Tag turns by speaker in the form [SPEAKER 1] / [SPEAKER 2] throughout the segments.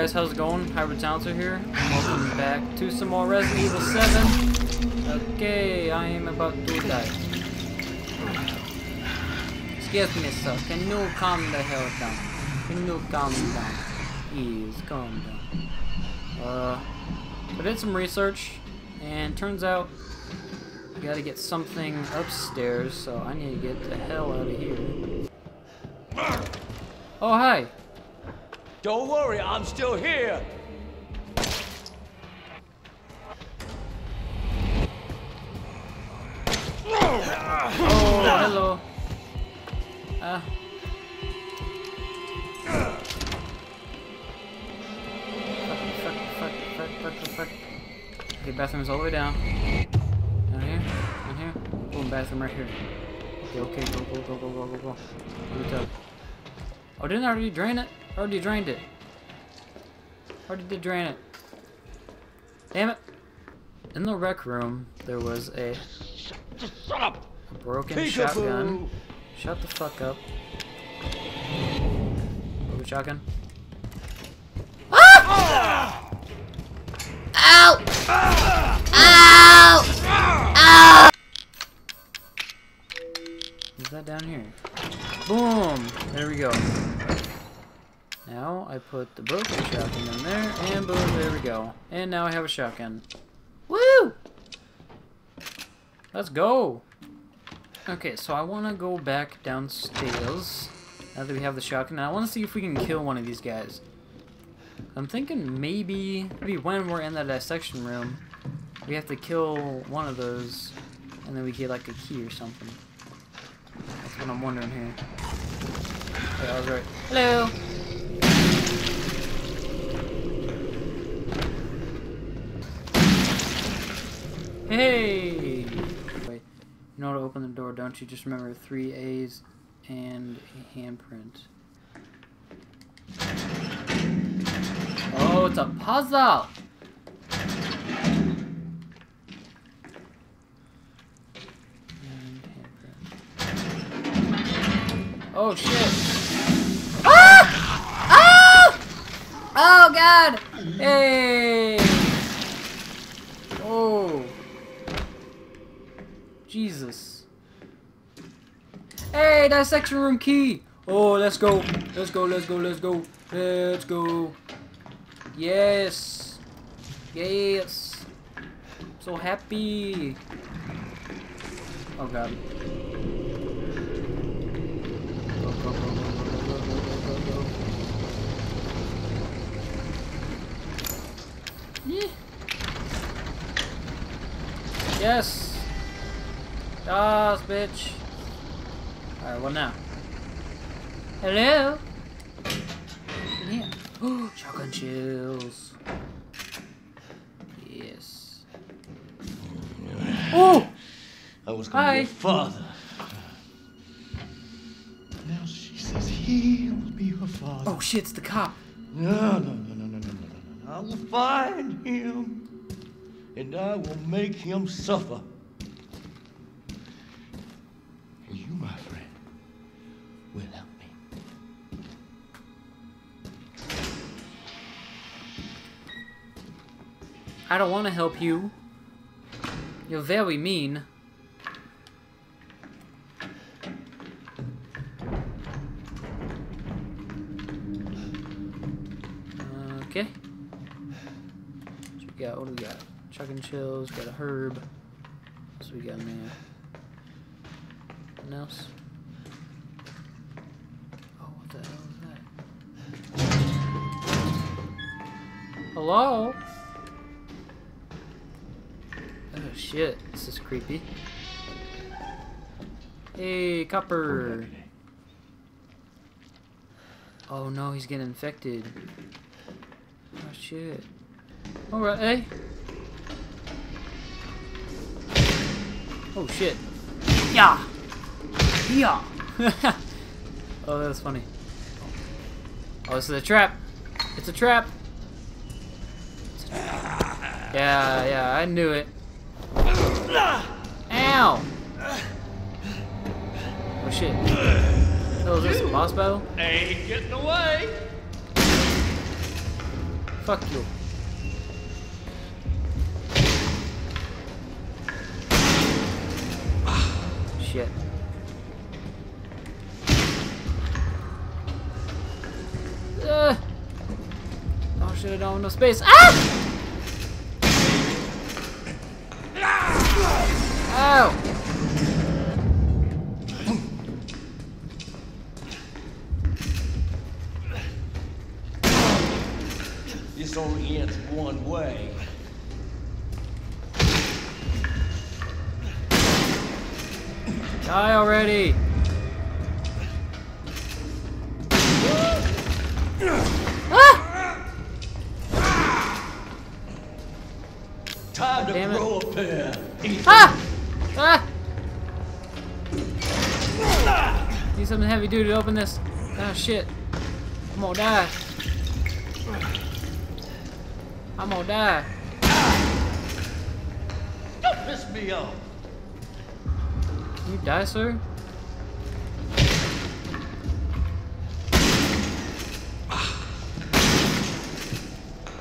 [SPEAKER 1] guys, how's it going? Hybrid Silencer here. Welcome back to some more Resident Evil 7. Okay, I am about to die. Excuse me, sir. Can you calm the hell down? Can you calm down? Please, calm down. Uh, I did some research, and turns out we gotta get something upstairs, so I need to get the hell out of here. Oh, hi.
[SPEAKER 2] Don't worry, I'm still here.
[SPEAKER 1] Oh, hello. Ah. Fuck, fuck, fuck, fuck, fuck, fuck. Okay, bathroom's all the way down. Down here, down here. Boom, bathroom right here. Okay, okay, go, go, go, go, go, go, go. To the tub. Oh, didn't I already drain it? I already drained it. Already did drain it. Damn it. In the rec room, there was a,
[SPEAKER 2] Shut up!
[SPEAKER 1] a broken
[SPEAKER 2] Peekaboo.
[SPEAKER 1] shotgun. Shut the fuck up. Broken shotgun. Ah! Ow! Ow! Ow! Is that down here? Boom! There we go. I put the broken shotgun in there, and boom, there we go. And now I have a shotgun. Woo! Let's go! Okay, so I want to go back downstairs now that we have the shotgun. I want to see if we can kill one of these guys. I'm thinking maybe, maybe when we're in that dissection room, we have to kill one of those, and then we get like a key or something. That's what I'm wondering here. Okay, I was right. Hello! Hey! Wait, you know how to open the door, don't you? Just remember three A's and a handprint. Oh, it's a puzzle! Oh shit! Ah! Ah! Oh god! Hey! Jesus. Hey, dissection room key. Oh, let's go. Let's go, let's go, let's go. Let's go. Yes. Yes. So happy. Oh, God. Yes. Stars, bitch. Alright, what now? Hello? Yeah. Shotgun chills. Yes. Oh!
[SPEAKER 3] I was gonna
[SPEAKER 1] Hi.
[SPEAKER 3] be a father. Now she says he will be her father.
[SPEAKER 1] Oh shit, it's the cop.
[SPEAKER 3] No, no, no, no, no, no, no, no. I will find him. And I will make him suffer.
[SPEAKER 1] I don't want to help you. You're very mean. Okay. What we got? What do we got? Chucking chills. Got a herb. Else we got in there? Nothing else? Oh, what the hell is that? Hello? Oh shit, this is creepy. Hey, Copper! Oh no, he's getting infected. Oh shit. Alright, hey! Oh shit. Yeah! Yeah! oh, that was funny. Oh, this is a trap! It's a trap! It's a trap. Yeah, yeah, I knew it. Ow! Oh shit. Oh, is this a boss battle?
[SPEAKER 2] Ain't getting away.
[SPEAKER 1] Fuck you. Shit. Uh. Oh shit, I don't have no space. Ah! Die already! Ah!
[SPEAKER 3] Time to
[SPEAKER 1] Damn
[SPEAKER 3] grow a pair. Ethan.
[SPEAKER 1] Ah! Ah! Need something heavy duty to open this. Ah, shit. I'm gonna die. I'm gonna die.
[SPEAKER 3] Don't piss me off.
[SPEAKER 1] You die, sir?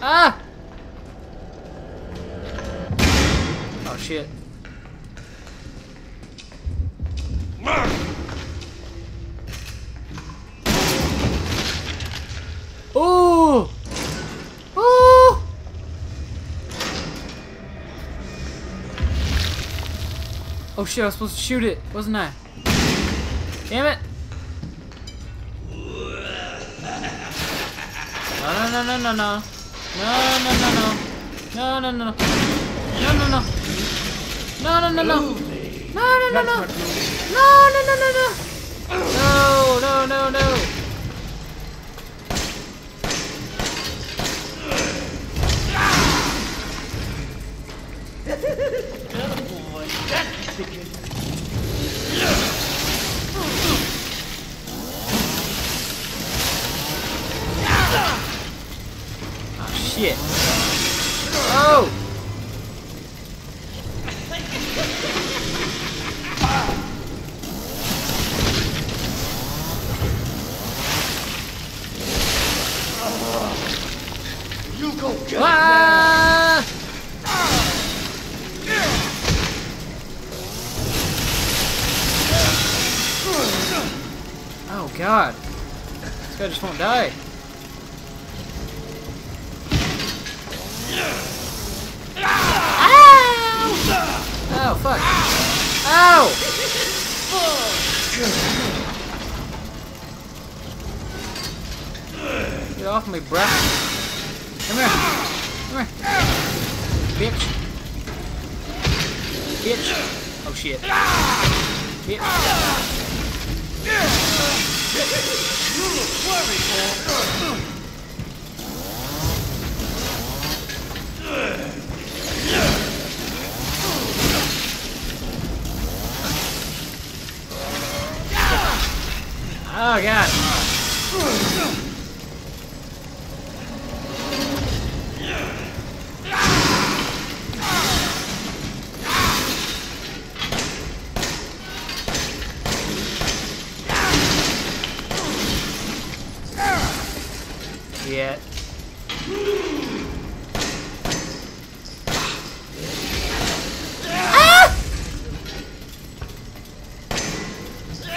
[SPEAKER 1] Ah! Oh shit. Oh shit, I was supposed to shoot it, wasn't I? Damn it! No, no, no, no, no. No, no, no, no. No, no, no. No, no, no. No, no, no, no. No, no, no, no. No, no, no, no, no. No, no, no, no. Oh shit. God. This guy just won't die. Ow! Oh fuck. Ow! Get off me, bruh. Come here. Come here. Bitch. Bitch. Oh shit. Bitch.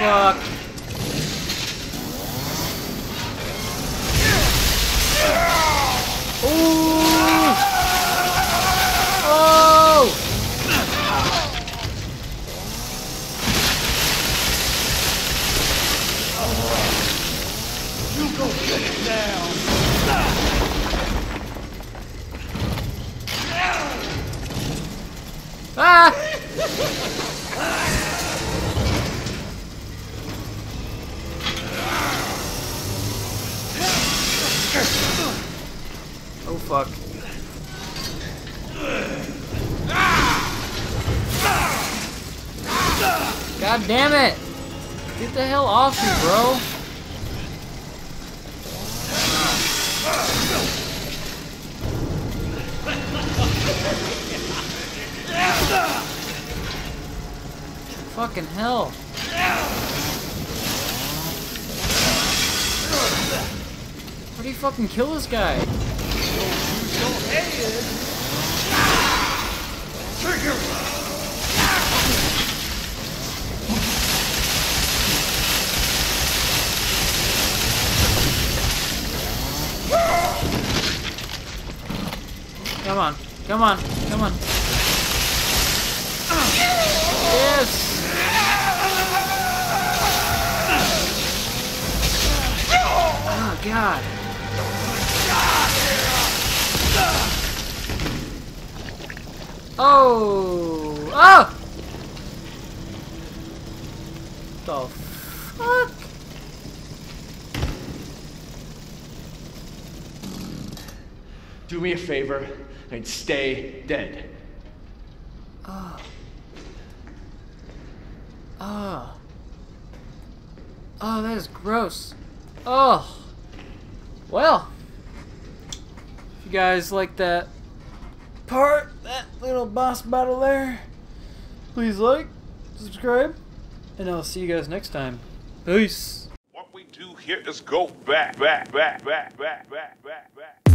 [SPEAKER 1] Fuck. God damn it! Get the hell off me, bro! Fucking hell. How do you fucking kill this guy?
[SPEAKER 3] Trigger!
[SPEAKER 1] Come on. Come on. Come on. Yes! Oh, God. Oh! Oh! The fuck?
[SPEAKER 3] Do me a favor and stay dead.
[SPEAKER 1] Ah. Oh. Oh, that is gross. Oh. Well. If you guys like that part, that little boss battle there, please like, subscribe, and I'll see you guys next time. Peace.
[SPEAKER 4] What we do here is go back, back, back, back, back, back, back, back.